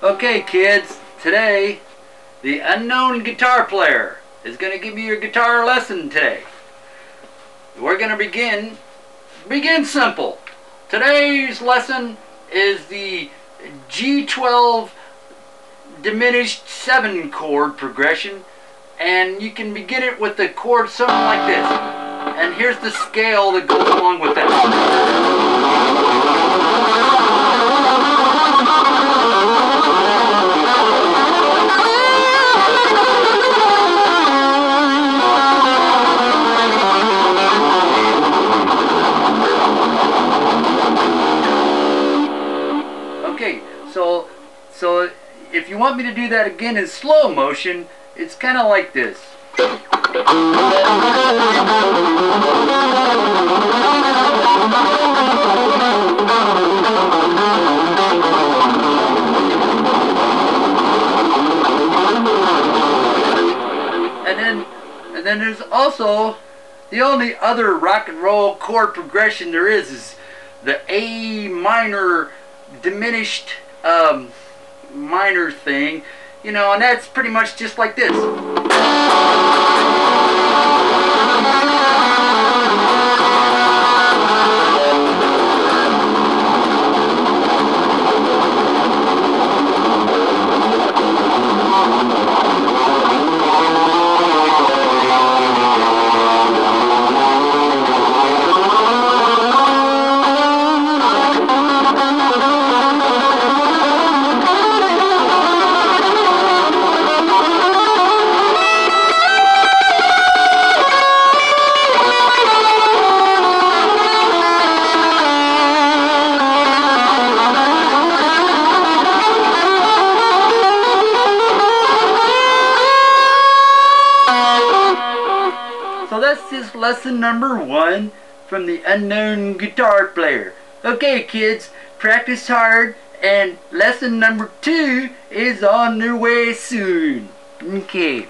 Okay, kids, today the unknown guitar player is going to give you your guitar lesson today. We're going to begin begin simple. Today's lesson is the G12 diminished 7 chord progression and you can begin it with the chord something like this. And here's the scale that goes along with that. So if you want me to do that again in slow motion, it's kind of like this. And then and then there's also the only other rock and roll chord progression there is is the A minor diminished um, minor thing, you know, and that's pretty much just like this. So that's just lesson number one from the unknown guitar player. Okay, kids, practice hard, and lesson number two is on their way soon. Okay.